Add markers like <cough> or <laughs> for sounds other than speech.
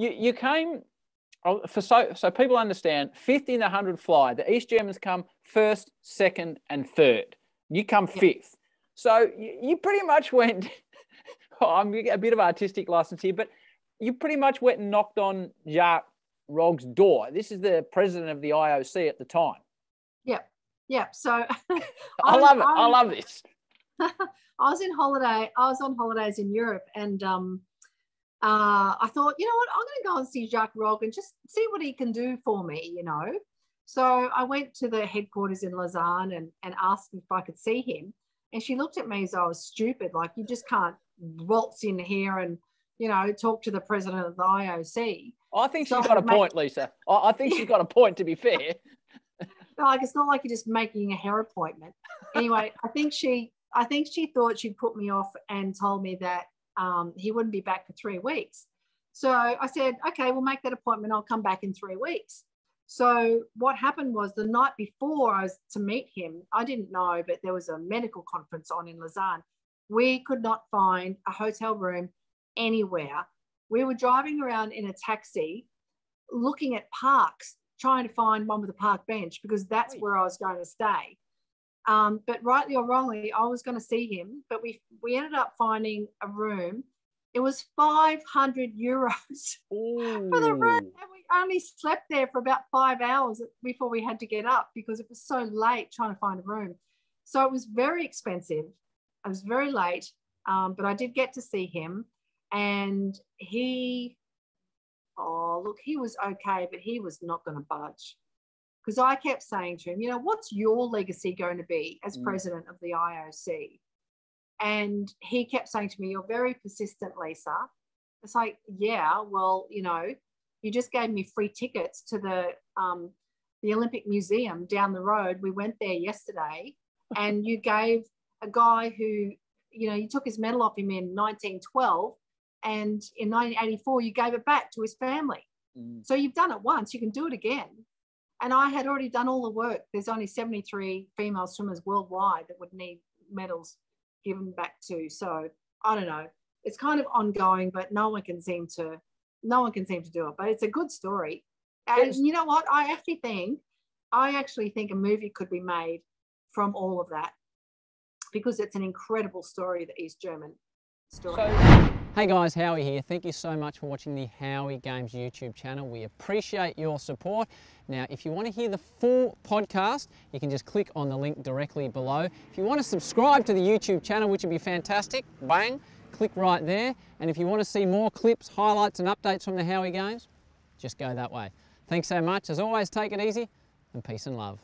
you, you came oh, for so so people understand fifth in the hundred fly. The East Germans come first, second, and third. You come fifth. So you, you pretty much went. <laughs> I'm a bit of artistic license here, but you pretty much went and knocked on Jacques Rogge's door. This is the president of the IOC at the time. Yep. Yep. So <laughs> I, I love it. I, I love this. <laughs> I was in holiday. I was on holidays in Europe, and um, uh, I thought, you know what, I'm going to go and see Jacques Rogge and just see what he can do for me, you know. So I went to the headquarters in Lausanne and, and asked if I could see him. And she looked at me as I was stupid, like, you just can't waltz in here and, you know, talk to the president of the IOC. I think she's so got a point, Lisa. I think she's got a point, to be fair. <laughs> <laughs> like, it's not like you're just making a hair appointment. Anyway, I think she, I think she thought she'd put me off and told me that um, he wouldn't be back for three weeks. So I said, okay, we'll make that appointment. I'll come back in three weeks. So what happened was the night before I was to meet him, I didn't know, but there was a medical conference on in Lausanne. We could not find a hotel room anywhere. We were driving around in a taxi, looking at parks, trying to find one with a park bench because that's where I was going to stay. Um, but rightly or wrongly, I was going to see him, but we we ended up finding a room. It was 500 euros <laughs> for the room, and we only slept there for about five hours before we had to get up because it was so late trying to find a room. So it was very expensive. I was very late, um, but I did get to see him, and he, oh look, he was okay, but he was not going to budge because I kept saying to him, you know, what's your legacy going to be as mm. president of the IOC? And he kept saying to me, You're very persistent, Lisa. It's like, yeah, well, you know, you just gave me free tickets to the um, the Olympic Museum down the road. We went there yesterday, and you <laughs> gave a guy who, you know, you took his medal off him in 1912, and in 1984 you gave it back to his family. Mm. So you've done it once, you can do it again. And I had already done all the work. There's only 73 female swimmers worldwide that would need medals given back to. So I don't know. It's kind of ongoing, but no one can seem to no one can seem to do it. But it's a good story. And you know what? I actually think I actually think a movie could be made from all of that because it's an incredible story, the East German story. So Hey guys, Howie here. Thank you so much for watching the Howie Games YouTube channel. We appreciate your support. Now, if you want to hear the full podcast, you can just click on the link directly below. If you want to subscribe to the YouTube channel, which would be fantastic, bang, click right there. And if you want to see more clips, highlights and updates from the Howie Games, just go that way. Thanks so much. As always, take it easy and peace and love.